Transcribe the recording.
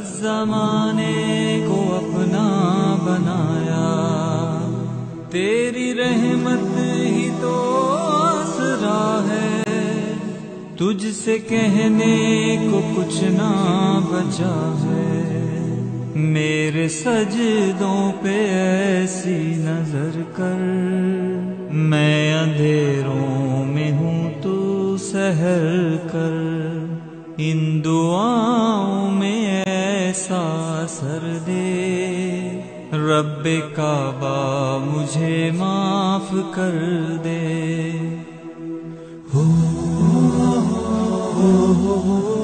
बस जमाने को अपना बनाया। तेरी रहमत ही तो आसरा है। तुझसे कहने को कुछ ना बचा है। मेरे सजदों पे ऐसी नज़र कर। मैं अंधेरों में हूँ, तू सहर कर। इन दुआओं ऐसा असर दे रब काबा मुझे माफ कर दे हो, हो, हो, हो, हो,